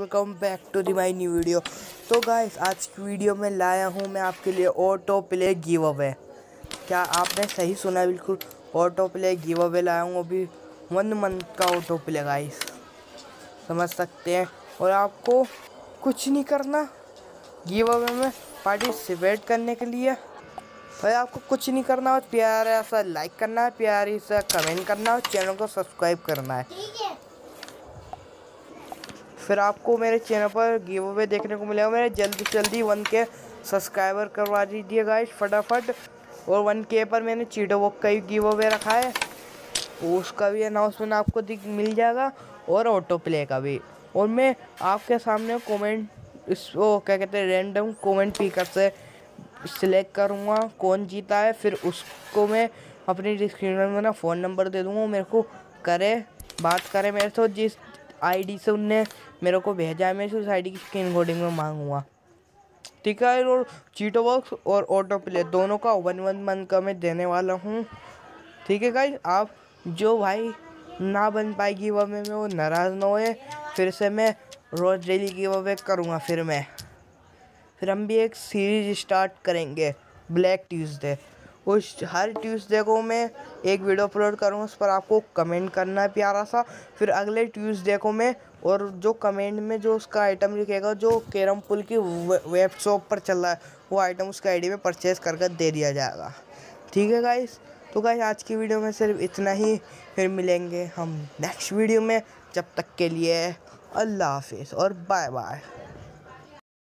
Welcome back to the my new video तो guys आज की वीडियो में लाया हूँ मैं आपके लिए ऑटो प्ले गिव अवे क्या आपने सही सुना? बिल्कुल ऑटो प्ले गिव अवे लाया हूँ अभी वन मंथ का ऑटो प्ले गाइस समझ सकते हैं? और आपको कुछ नहीं करना गिव अवे में पार्टिसिपेट करने के लिए। भाई आपको कुछ नहीं करना है प्यारा सा लाइक करना है, प्यारी सा कमेंट करना है चैनल को सब्सक्राइब करना है। फिर आपको मेरे चैनल पर गिव अवे देखने को मिलेगा। मेरे जल्दी से जल्दी वन के सब्सक्राइबर करवा दीजिए गाइस फटाफट। और वन के पर मैंने चीटो वॉक का ही गिव अवे रखा है। उसका भी अनाउंसमेंट आपको दिख, मिल जाएगा। और ऑटो प्ले का भी। और मैं आपके सामने कमेंट इस वो क्या कहते हैं रैंडम कमेंट पीकर से सिलेक्ट करूँगा कौन जीता है। फिर उसको मैं अपनी डिस्क्रिप्शन में ना फ़ोन नंबर दे दूँगा। मेरे को करे, बात करे मेरे से। जिस आईडी से उनने मेरे को भेजा है, मैं उस आईडी की स्क्रीन कोडिंग में मांगूँगा। ठीक है, और चीटो बॉक्स और ऑटो प्ले दोनों का वन वन मंथ का मैं देने वाला हूँ। ठीक है गाइज़ आप जो भाई ना बन पाएगी वह में वो नाराज़ ना होए, फिर से मैं रोज़ डेली गिव अवे करूँगा फिर मैं। फिर हम भी एक सीरीज़ स्टार्ट करेंगे ब्लैक ट्यूसडे उस हर ट्यूसडे को मैं एक वीडियो अपलोड करूँगा उस पर आपको कमेंट करना है प्यारा सा। फिर अगले ट्यूसडे को मैं और जो कमेंट में जो उसका आइटम लिखेगा, जो कैरम पुल की वेब शॉप पर चल रहा है, वो आइटम उसके आईडी में परचेज कर कर दे दिया जाएगा। ठीक है गाइस तो गाइस आज की वीडियो में सिर्फ़ इतना ही। फिर मिलेंगे हम नेक्स्ट वीडियो में। जब तक के लिए अल्लाह हाफिज़ और बाय बाय